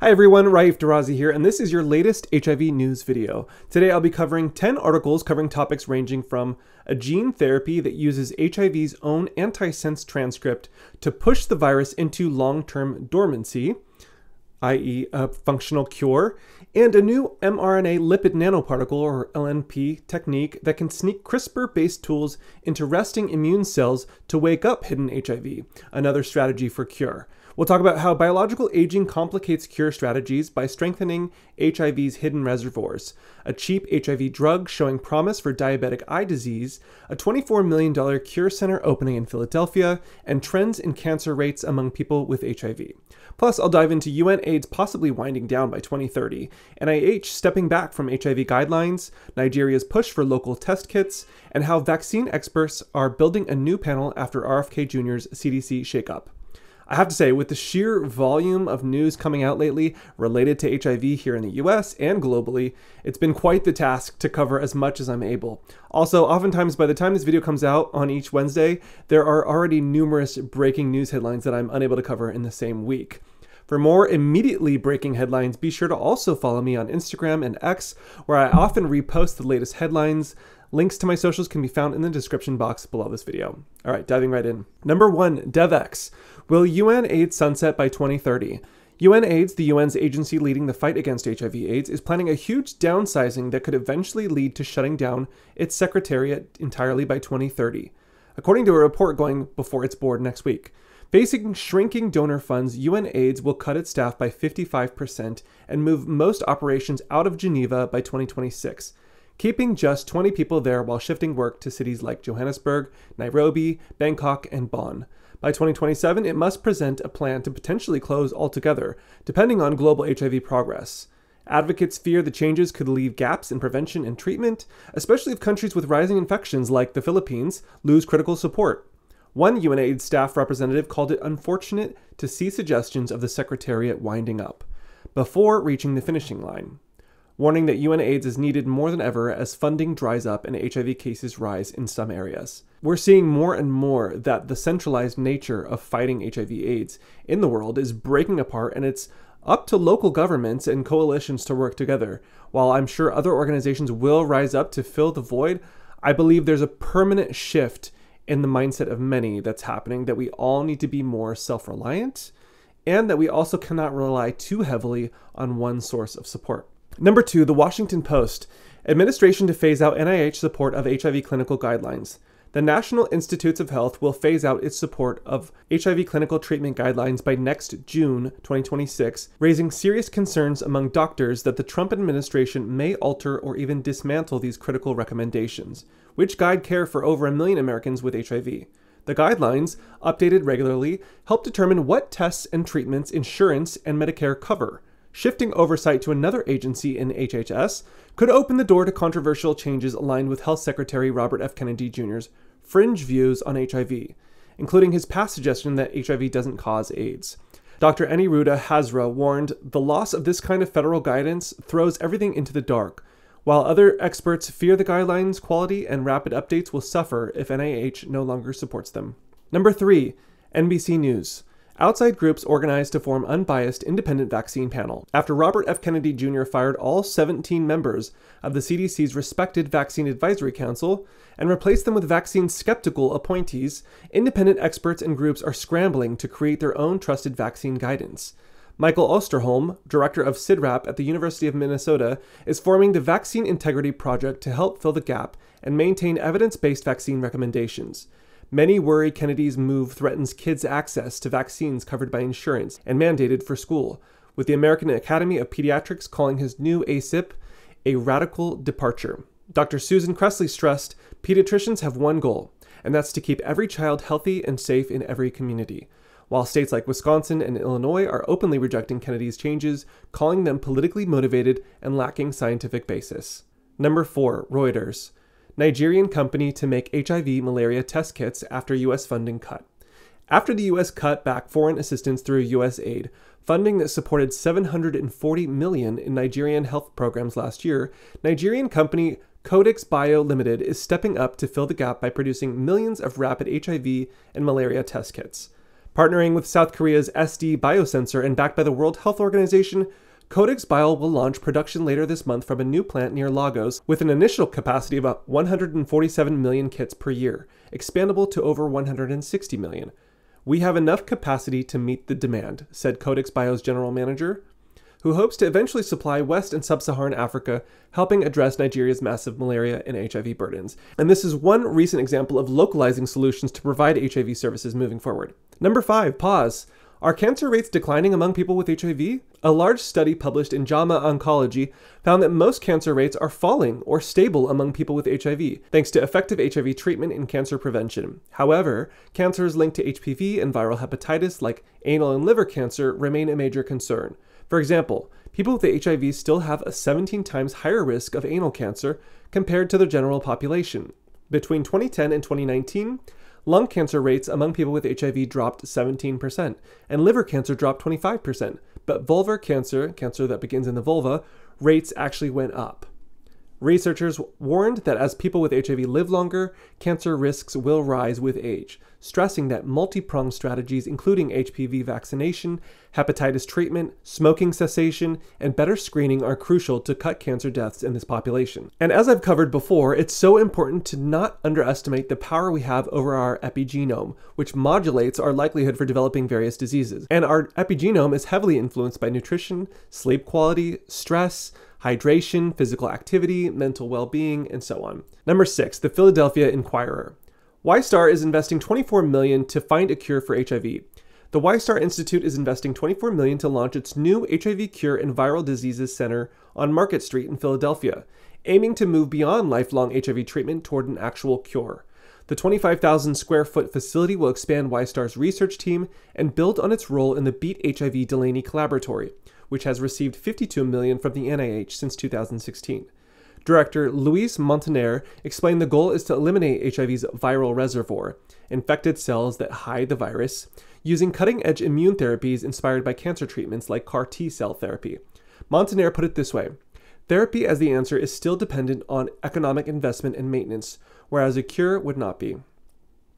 Hi everyone, Raif Derrazi here, and this is your latest HIV news video. Today I'll be covering 10 articles covering topics ranging from a gene therapy that uses HIV's own antisense transcript to push the virus into long-term dormancy, i.e. a functional cure, and a new mRNA lipid nanoparticle, or LNP, technique that can sneak CRISPR-based tools into resting immune cells to wake up hidden HIV, another strategy for cure. We'll talk about how biological aging complicates cure strategies by strengthening HIV's hidden reservoirs, a cheap HIV drug showing promise for diabetic eye disease, a $24 million cure center opening in Philadelphia, and trends in cancer rates among people with HIV. Plus, I'll dive into UNAIDS possibly winding down by 2030, NIH stepping back from HIV guidelines, Nigeria's push for local test kits, and how vaccine experts are building a new panel after RFK Jr.'s CDC shakeup. I have to say, with the sheer volume of news coming out lately related to HIV here in the US and globally, it's been quite the task to cover as much as I'm able. Also, oftentimes by the time this video comes out on each Wednesday, there are already numerous breaking news headlines that I'm unable to cover in the same week. For more immediately breaking headlines, be sure to also follow me on Instagram and X, where I often repost the latest headlines. Links to my socials can be found in the description box below this video. All right, diving right in. Number one, Devex. Will UNAIDS sunset by 2030? UNAIDS, the UN's agency leading the fight against HIV AIDS, is planning a huge downsizing that could eventually lead to shutting down its secretariat entirely by 2030, according to a report going before its board next week. Facing shrinking donor funds, UNAIDS will cut its staff by 55% and move most operations out of Geneva by 2026, keeping just 20 people there while shifting work to cities like Johannesburg, Nairobi, Bangkok, and Bonn. By 2027, it must present a plan to potentially close altogether, depending on global HIV progress. Advocates fear the changes could leave gaps in prevention and treatment, especially if countries with rising infections like the Philippines lose critical support. One UNAIDS staff representative called it unfortunate to see suggestions of the Secretariat winding up before reaching the finishing line, warning that UNAIDS is needed more than ever as funding dries up and HIV cases rise in some areas. We're seeing more and more that the centralized nature of fighting HIV AIDS in the world is breaking apart and it's up to local governments and coalitions to work together. While I'm sure other organizations will rise up to fill the void, I believe there's a permanent shift in the mindset of many that's happening that we all need to be more self reliant and that we also cannot rely too heavily on one source of support. Number two, the Washington Post administration to phase out NIH support of HIV clinical guidelines. The National Institutes of Health will phase out its support of HIV clinical treatment guidelines by next June 2026, raising serious concerns among doctors that the Trump administration may alter or even dismantle these critical recommendations, which guide care for over a million Americans with HIV. The guidelines, updated regularly, help determine what tests and treatments insurance and Medicare cover. Shifting oversight to another agency in HHS could open the door to controversial changes aligned with Health Secretary Robert F. Kennedy Jr.'s fringe views on HIV, including his past suggestion that HIV doesn't cause AIDS. Dr. Aniruddha Hazra warned the loss of this kind of federal guidance throws everything into the dark, while other experts fear the guidelines' quality and rapid updates will suffer if NIH no longer supports them. Number 3. NBC News. Outside groups organized to form unbiased independent vaccine panel. After Robert F. Kennedy Jr. fired all 17 members of the CDC's respected Vaccine Advisory Council and replaced them with vaccine skeptical appointees, independent experts and groups are scrambling to create their own trusted vaccine guidance. Michael Osterholm, director of CIDRAP at the University of Minnesota, is forming the Vaccine Integrity Project to help fill the gap and maintain evidence based vaccine recommendations. Many worry Kennedy's move threatens kids' access to vaccines covered by insurance and mandated for school, with the American Academy of Pediatrics calling his new ACIP a radical departure. Dr. Susan Kressly stressed pediatricians have one goal, and that's to keep every child healthy and safe in every community. While states like Wisconsin and Illinois are openly rejecting Kennedy's changes, calling them politically motivated and lacking scientific basis. Number 4. Reuters. Nigerian company to make HIV malaria test kits after U.S. funding cut. After the U.S. cut back foreign assistance through USAID, funding that supported 740 million in Nigerian health programs last year, Nigerian company Codix Bio Limited is stepping up to fill the gap by producing millions of rapid HIV and malaria test kits. Partnering with South Korea's SD Biosensor and backed by the World Health Organization, Codix Bio will launch production later this month from a new plant near Lagos with an initial capacity of about 147 million kits per year, expandable to over 160 million. We have enough capacity to meet the demand, said Codix Bio's general manager, who hopes to eventually supply West and Sub Saharan Africa, helping address Nigeria's massive malaria and HIV burdens. And this is one recent example of localizing solutions to provide HIV services moving forward. Number five, POZ. Are cancer rates declining among people with HIV? A large study published in JAMA Oncology found that most cancer rates are falling or stable among people with HIV, thanks to effective HIV treatment and cancer prevention. However, cancers linked to HPV and viral hepatitis, like anal and liver cancer, remain a major concern. For example, people with HIV still have a 17 times higher risk of anal cancer compared to the general population. Between 2010 and 2019, Lung cancer rates among people with HIV dropped 17%, and liver cancer dropped 25%, but vulvar cancer, cancer that begins in the vulva, rates actually went up. Researchers warned that as people with HIV live longer, cancer risks will rise with age, stressing that multi pronged strategies, including HPV vaccination, hepatitis treatment, smoking cessation, and better screening, are crucial to cut cancer deaths in this population. And as I've covered before, it's so important to not underestimate the power we have over our epigenome, which modulates our likelihood for developing various diseases. And our epigenome is heavily influenced by nutrition, sleep quality, stress, hydration, physical activity, mental well being, and so on. Number six, the Philadelphia Inquirer. Wistar is investing 24 million to find a cure for HIV. The Wistar Institute is investing 24 million to launch its new HIV Cure and Viral Diseases Center on Market Street in Philadelphia, aiming to move beyond lifelong HIV treatment toward an actual cure. The 25,000 square foot facility will expand Wistar's research team and build on its role in the Beat HIV Delaney Collaboratory, which has received 52 million from the NIH since 2016. Director Luis Montaner explained the goal is to eliminate HIV's viral reservoir, infected cells that hide the virus, using cutting edge immune therapies inspired by cancer treatments like CAR T cell therapy. Montaner put it this way Therapy as the answer is still dependent on economic investment and maintenance, whereas a cure would not be.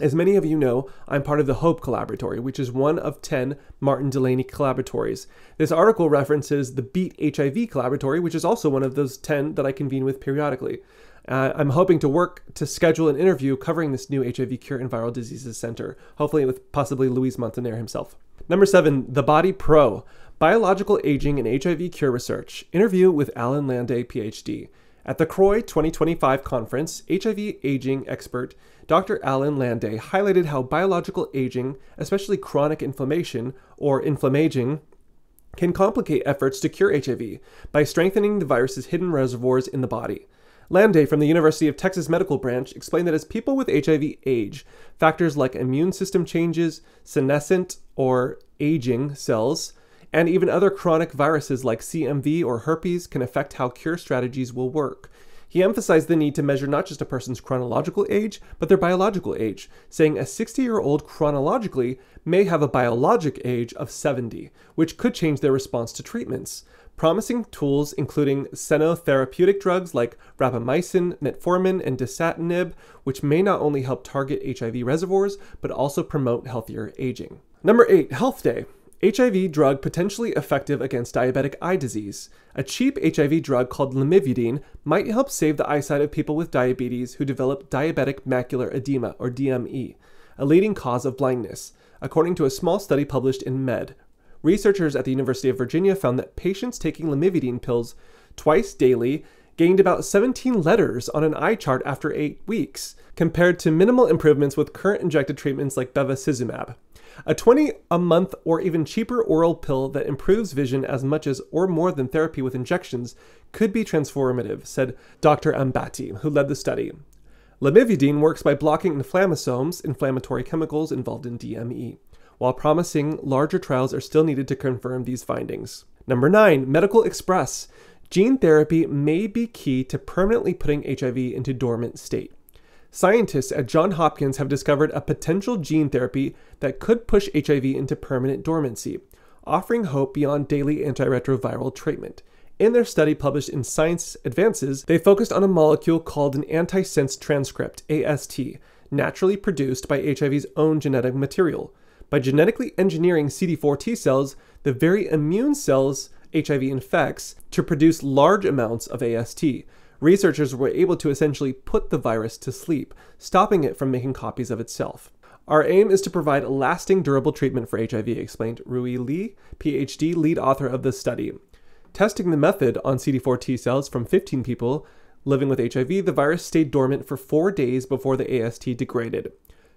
As many of you know, I'm part of the HOPE Collaboratory, which is one of 10 Martin Delaney collaboratories. This article references the Beat HIV Collaboratory, which is also one of those 10 that I convene with periodically. Uh, I'm hoping to work to schedule an interview covering this new HIV Cure and Viral Diseases Center, hopefully with possibly Luis Montaner himself. Number seven, The Body Pro Biological Aging and HIV Cure Research. Interview with Alan Landay, PhD. At the CROI 2025 conference, HIV aging expert Dr. Alan Landay highlighted how biological aging, especially chronic inflammation or inflammaging, can complicate efforts to cure HIV by strengthening the virus's hidden reservoirs in the body. Landay from the University of Texas Medical Branch explained that as people with HIV age, factors like immune system changes, senescent or aging cells, and even other chronic viruses like CMV or herpes can affect how cure strategies will work. He emphasized the need to measure not just a person's chronological age, but their biological age, saying a 60 year old chronologically may have a biologic age of 70, which could change their response to treatments. Promising tools including senotherapeutic drugs like rapamycin, metformin, and dasatinib, which may not only help target HIV reservoirs, but also promote healthier aging. Number 8, Health Day. HIV drug potentially effective against diabetic eye disease. A cheap HIV drug called lamivudine might help save the eyesight of people with diabetes who develop diabetic macular edema, or DME, a leading cause of blindness, according to a small study published in Med. Researchers at the University of Virginia found that patients taking lamivudine pills twice daily gained about 17 letters on an eye chart after 8 weeks, compared to minimal improvements with current injected treatments like bevacizumab. A 20 a month or even cheaper oral pill that improves vision as much as or more than therapy with injections could be transformative, said Dr. Ambati, who led the study. Lamivudine works by blocking inflammasomes, inflammatory chemicals involved in DME. While promising, larger trials are still needed to confirm these findings. Number 9. Medical Express. Gene therapy may be key to permanently putting HIV into dormant state. Scientists at Johns Hopkins have discovered a potential gene therapy that could push HIV into permanent dormancy, offering hope beyond daily antiretroviral treatment. In their study published in Science Advances, they focused on a molecule called an antisense transcript, AST, naturally produced by HIV's own genetic material. By genetically engineering CD4 T cells, the very immune cells HIV infects, to produce large amounts of AST, researchers were able to essentially put the virus to sleep, stopping it from making copies of itself. Our aim is to provide lasting, durable treatment for HIV, explained Rui Li, PhD, lead author of the study. Testing the method on CD4 T cells from 15 people living with HIV, the virus stayed dormant for four days before the AST degraded.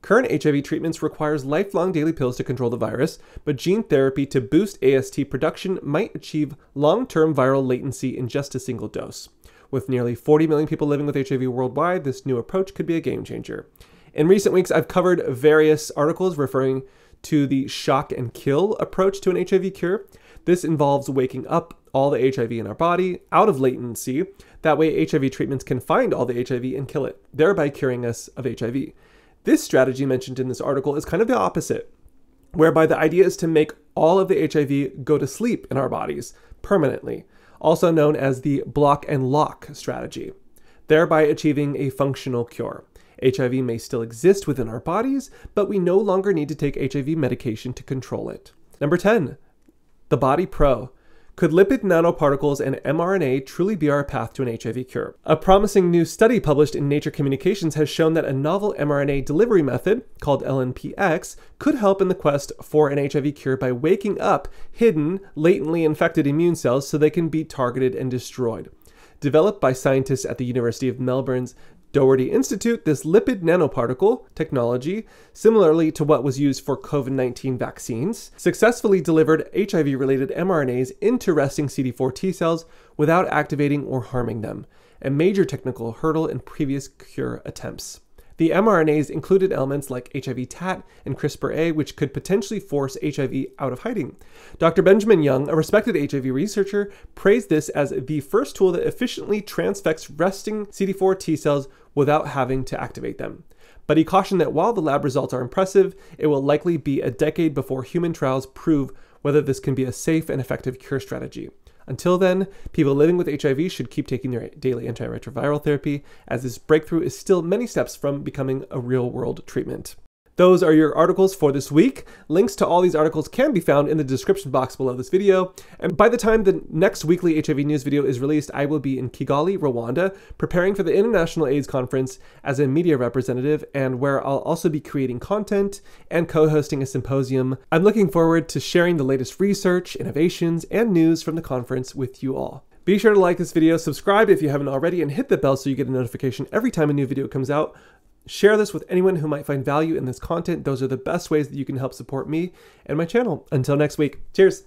Current HIV treatments requires lifelong daily pills to control the virus, but gene therapy to boost AST production might achieve long-term viral latency in just a single dose. With nearly 40 million people living with HIV worldwide, this new approach could be a game changer. In recent weeks, I've covered various articles referring to the shock and kill approach to an HIV cure. This involves waking up all the HIV in our body out of latency. That way, HIV treatments can find all the HIV and kill it, thereby curing us of HIV. This strategy mentioned in this article is kind of the opposite, whereby the idea is to make all of the HIV go to sleep in our bodies permanently, also known as the block and lock strategy, thereby achieving a functional cure. HIV may still exist within our bodies, but we no longer need to take HIV medication to control it. Number 10, the Body Pro. Could lipid nanoparticles and mRNA truly be our path to an HIV cure? A promising new study published in Nature Communications has shown that a novel mRNA delivery method, called LNPX, could help in the quest for an HIV cure by waking up hidden, latently infected immune cells so they can be targeted and destroyed. Developed by scientists at the University of Melbourne's Doherty Institute, this lipid nanoparticle technology, similarly to what was used for COVID 19 vaccines, successfully delivered HIV related mRNAs into resting CD4 T cells without activating or harming them, a major technical hurdle in previous cure attempts. The mRNAs included elements like HIV TAT and CRISPR A, which could potentially force HIV out of hiding. Dr. Benjamin Young, a respected HIV researcher, praised this as the first tool that efficiently transfects resting CD4 T cells without having to activate them. But he cautioned that while the lab results are impressive, it will likely be a decade before human trials prove whether this can be a safe and effective cure strategy. Until then, people living with HIV should keep taking their daily antiretroviral therapy, as this breakthrough is still many steps from becoming a real world treatment. Those are your articles for this week. Links to all these articles can be found in the description box below this video. And by the time the next weekly HIV news video is released, I will be in Kigali, Rwanda, preparing for the International AIDS Conference as a media representative, and where I'll also be creating content and co hosting a symposium. I'm looking forward to sharing the latest research, innovations, and news from the conference with you all. Be sure to like this video, subscribe if you haven't already, and hit the bell so you get a notification every time a new video comes out. Share this with anyone who might find value in this content. Those are the best ways that you can help support me and my channel. Until next week, cheers.